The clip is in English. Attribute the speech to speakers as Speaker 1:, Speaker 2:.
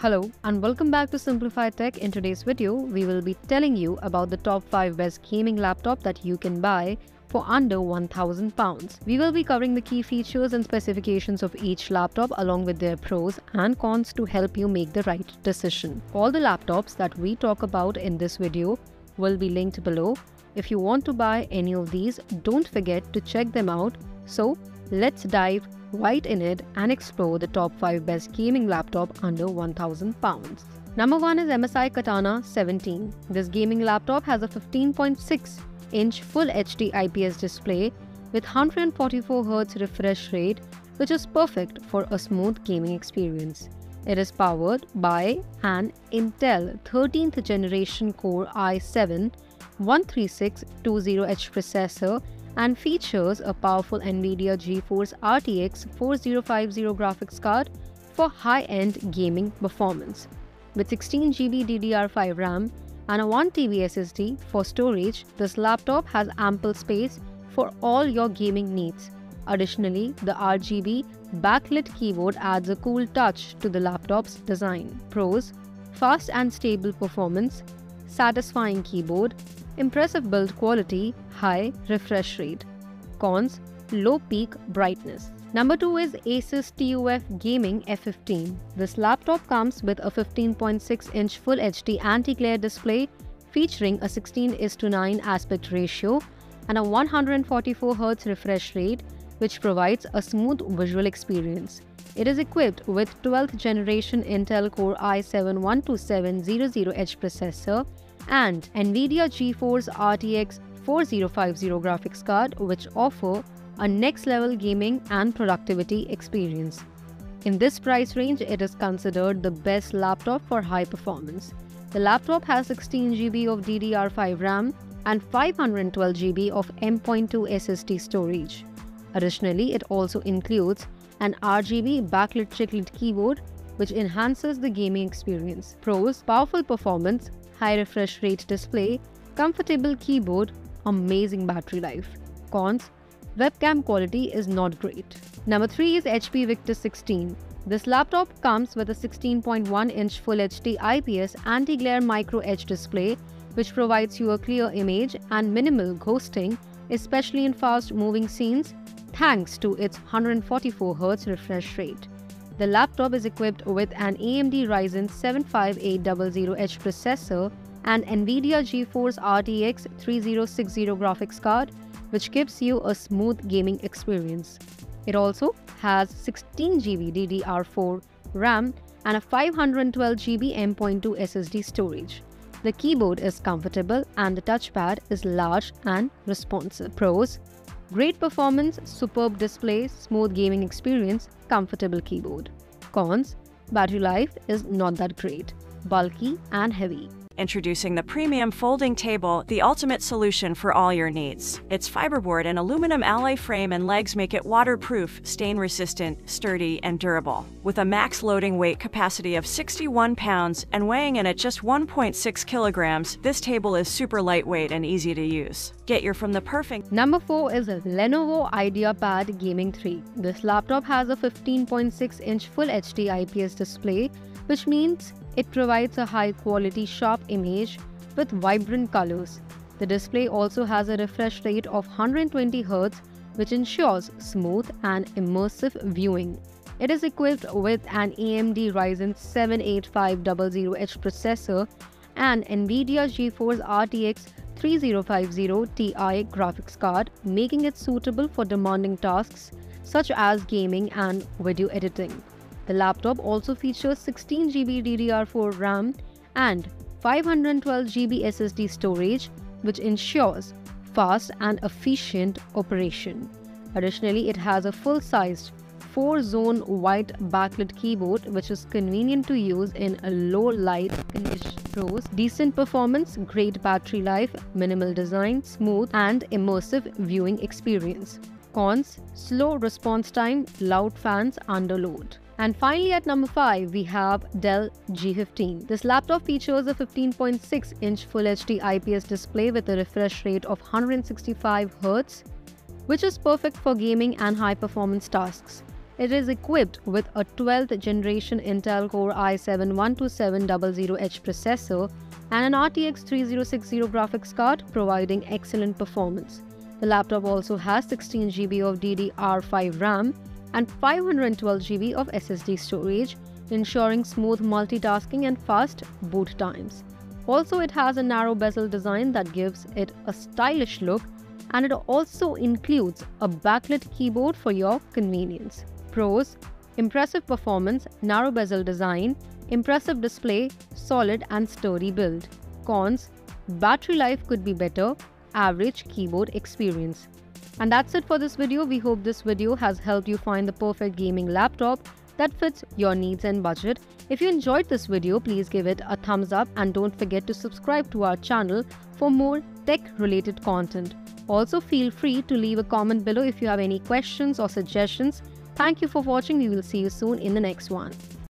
Speaker 1: Hello and welcome back to Simplify Tech. In today's video, we will be telling you about the top 5 best gaming laptop that you can buy for under 1000 pounds. We will be covering the key features and specifications of each laptop along with their pros and cons to help you make the right decision. All the laptops that we talk about in this video will be linked below. If you want to buy any of these, don't forget to check them out. So, let's dive right in it and explore the top 5 best gaming laptop under 1000 pounds. Number 1 is MSI Katana 17. This gaming laptop has a 15.6 inch full HD IPS display with 144Hz refresh rate which is perfect for a smooth gaming experience. It is powered by an Intel 13th generation Core i7 13620H processor and features a powerful NVIDIA GeForce RTX 4050 graphics card for high-end gaming performance. With 16GB DDR5 RAM and a 1TB SSD for storage, this laptop has ample space for all your gaming needs. Additionally, the RGB backlit keyboard adds a cool touch to the laptop's design. Pros Fast and stable performance, satisfying keyboard, impressive build quality, high refresh rate. Cons Low peak brightness. Number 2 is Asus TUF Gaming F15. This laptop comes with a 15.6 inch Full HD anti-glare display featuring a 16 to 9 aspect ratio and a 144Hz refresh rate which provides a smooth visual experience. It is equipped with 12th generation Intel Core i7-12700H processor and NVIDIA GeForce RTX 4050 graphics card which offer a next level gaming and productivity experience. In this price range, it is considered the best laptop for high performance. The laptop has 16GB of DDR5 RAM and 512GB of M.2 SSD storage. Additionally, it also includes an RGB backlit chiclet keyboard which enhances the gaming experience. Pros, powerful performance, high refresh rate display, comfortable keyboard, amazing battery life. Cons, webcam quality is not great. Number 3 is HP Victus 16. This laptop comes with a 16.1 inch Full HD IPS anti-glare micro edge display which provides you a clear image and minimal ghosting especially in fast moving scenes thanks to its 144Hz refresh rate. The laptop is equipped with an AMD Ryzen 7 5800H processor and NVIDIA GeForce RTX 3060 graphics card, which gives you a smooth gaming experience. It also has 16GB DDR4 RAM and a 512GB M.2 SSD storage. The keyboard is comfortable and the touchpad is large and responsive. Pros Great performance, superb display, smooth gaming experience, comfortable keyboard. Cons Battery life is not that great, bulky and heavy.
Speaker 2: Introducing the premium folding table, the ultimate solution for all your needs. Its fiberboard and aluminum alloy frame and legs make it waterproof, stain resistant, sturdy, and durable. With a max loading weight capacity of 61 pounds and weighing in at just 1.6 kilograms, this table is super lightweight and easy to use. Get your from the perfect.
Speaker 1: Number 4 is Lenovo IdeaPad Gaming 3. This laptop has a 15.6 inch Full HD IPS display, which means it provides a high quality sharp image with vibrant colors. The display also has a refresh rate of 120 Hz which ensures smooth and immersive viewing. It is equipped with an AMD Ryzen 7 8500H processor and NVIDIA GeForce RTX 3050 Ti graphics card, making it suitable for demanding tasks such as gaming and video editing. The laptop also features 16GB DDR4 RAM and 512GB SSD storage, which ensures fast and efficient operation. Additionally, it has a full-sized 4-zone white backlit keyboard which is convenient to use in a low light condition. Pros, decent performance, great battery life, minimal design, smooth and immersive viewing experience. Cons, slow response time, loud fans under load. And finally at number 5, we have Dell G15. This laptop features a 15.6 inch Full HD IPS display with a refresh rate of 165 Hz, which is perfect for gaming and high performance tasks. It is equipped with a 12th generation Intel Core i7-12700H processor and an RTX 3060 graphics card providing excellent performance. The laptop also has 16GB of DDR5 RAM and 512GB of SSD storage, ensuring smooth multitasking and fast boot times. Also, it has a narrow bezel design that gives it a stylish look and it also includes a backlit keyboard for your convenience. Pros Impressive performance, narrow bezel design, impressive display, solid and sturdy build. Cons Battery life could be better, average keyboard experience. And that's it for this video. We hope this video has helped you find the perfect gaming laptop that fits your needs and budget. If you enjoyed this video, please give it a thumbs up and don't forget to subscribe to our channel for more tech related content. Also feel free to leave a comment below if you have any questions or suggestions. Thank you for watching. We will see you soon in the next one.